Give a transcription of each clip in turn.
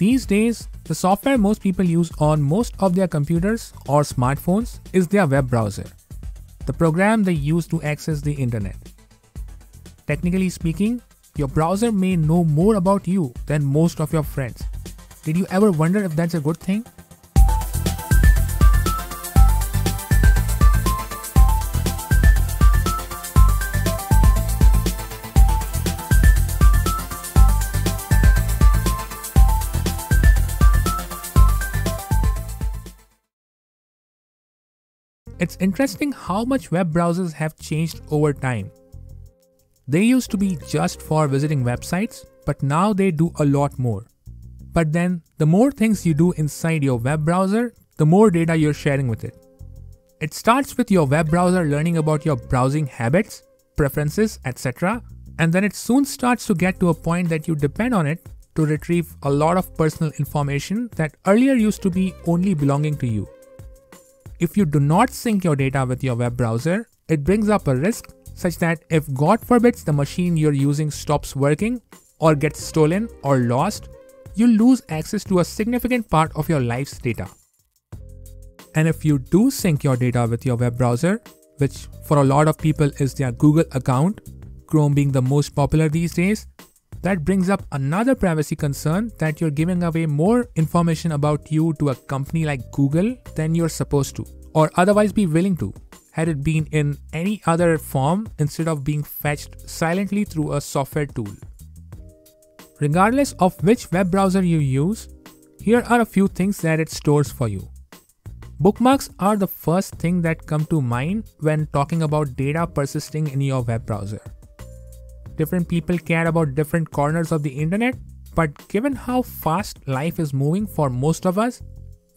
These days, the software most people use on most of their computers or smartphones is their web browser, the program they use to access the internet. Technically speaking, your browser may know more about you than most of your friends. Did you ever wonder if that's a good thing? It's interesting how much web browsers have changed over time. They used to be just for visiting websites, but now they do a lot more. But then, the more things you do inside your web browser, the more data you're sharing with it. It starts with your web browser learning about your browsing habits, preferences, etc., and then it soon starts to get to a point that you depend on it to retrieve a lot of personal information that earlier used to be only belonging to you. If you do not sync your data with your web browser, it brings up a risk such that if God forbids the machine you're using stops working or gets stolen or lost, you lose access to a significant part of your life's data. And if you do sync your data with your web browser, which for a lot of people is their Google account, Chrome being the most popular these days, that brings up another privacy concern that you're giving away more information about you to a company like Google than you're supposed to, or otherwise be willing to, had it been in any other form instead of being fetched silently through a software tool. Regardless of which web browser you use, here are a few things that it stores for you. Bookmarks are the first thing that come to mind when talking about data persisting in your web browser different people care about different corners of the internet, but given how fast life is moving for most of us,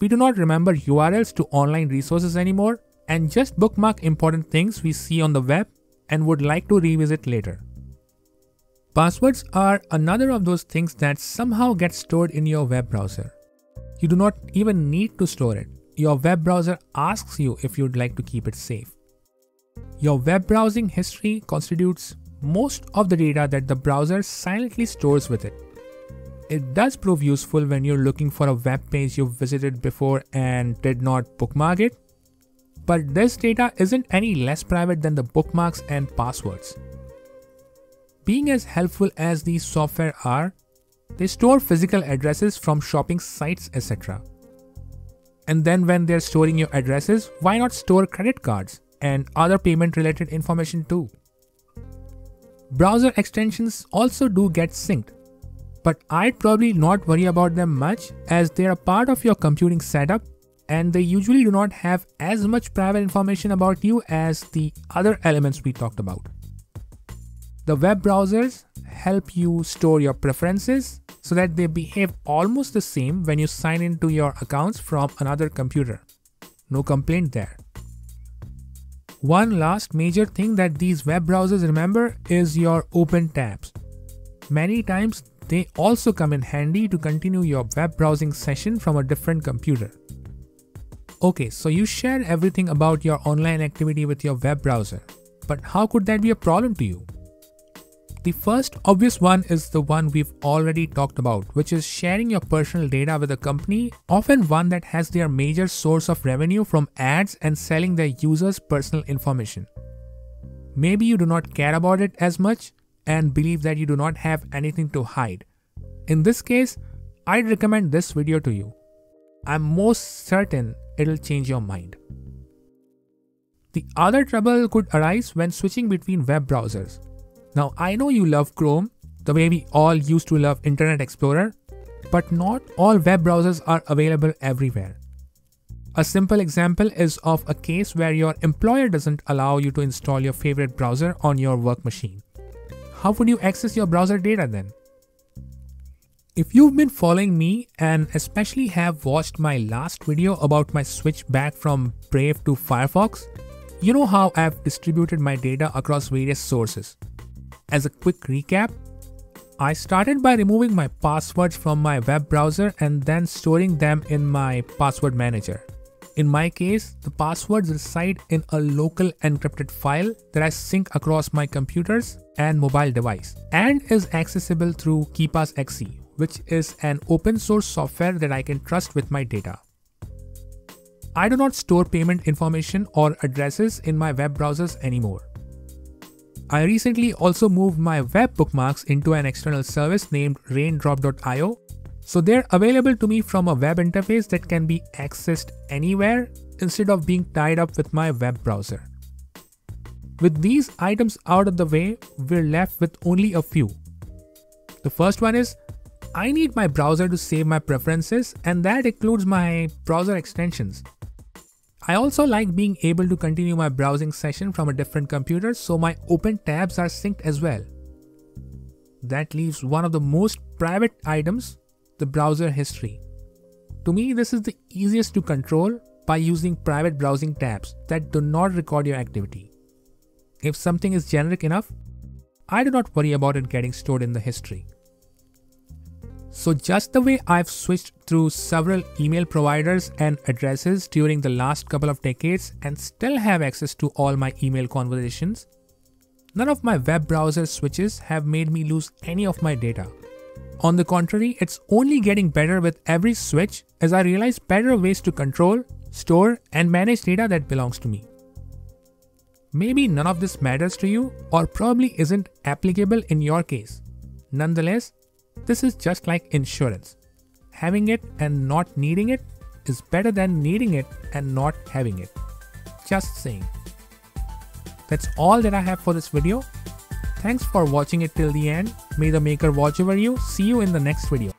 we do not remember URLs to online resources anymore and just bookmark important things we see on the web and would like to revisit later. Passwords are another of those things that somehow get stored in your web browser. You do not even need to store it. Your web browser asks you if you'd like to keep it safe. Your web browsing history constitutes most of the data that the browser silently stores with it. It does prove useful when you're looking for a web page you visited before and did not bookmark it, but this data isn't any less private than the bookmarks and passwords. Being as helpful as these software are, they store physical addresses from shopping sites, etc. And then when they're storing your addresses, why not store credit cards and other payment related information too? Browser extensions also do get synced, but I'd probably not worry about them much as they're a part of your computing setup and they usually do not have as much private information about you as the other elements we talked about. The web browsers help you store your preferences so that they behave almost the same when you sign into your accounts from another computer. No complaint there. One last major thing that these web browsers remember is your open tabs. Many times they also come in handy to continue your web browsing session from a different computer. Okay, so you share everything about your online activity with your web browser, but how could that be a problem to you? The first obvious one is the one we've already talked about, which is sharing your personal data with a company, often one that has their major source of revenue from ads and selling their users' personal information. Maybe you do not care about it as much and believe that you do not have anything to hide. In this case, I'd recommend this video to you. I'm most certain it'll change your mind. The other trouble could arise when switching between web browsers. Now, I know you love Chrome, the way we all used to love Internet Explorer, but not all web browsers are available everywhere. A simple example is of a case where your employer doesn't allow you to install your favorite browser on your work machine. How would you access your browser data then? If you've been following me and especially have watched my last video about my switch back from Brave to Firefox, you know how I've distributed my data across various sources. As a quick recap, I started by removing my passwords from my web browser and then storing them in my password manager. In my case, the passwords reside in a local encrypted file that I sync across my computers and mobile device and is accessible through KeePassXC, which is an open source software that I can trust with my data. I do not store payment information or addresses in my web browsers anymore. I recently also moved my web bookmarks into an external service named raindrop.io, so they're available to me from a web interface that can be accessed anywhere instead of being tied up with my web browser. With these items out of the way, we're left with only a few. The first one is I need my browser to save my preferences, and that includes my browser extensions. I also like being able to continue my browsing session from a different computer so my open tabs are synced as well. That leaves one of the most private items, the browser history. To me, this is the easiest to control by using private browsing tabs that do not record your activity. If something is generic enough, I do not worry about it getting stored in the history. So just the way I've switched through several email providers and addresses during the last couple of decades and still have access to all my email conversations, none of my web browser switches have made me lose any of my data. On the contrary, it's only getting better with every switch as I realize better ways to control, store, and manage data that belongs to me. Maybe none of this matters to you or probably isn't applicable in your case. Nonetheless, this is just like insurance. Having it and not needing it is better than needing it and not having it. Just saying. That's all that I have for this video. Thanks for watching it till the end. May the maker watch over you. See you in the next video.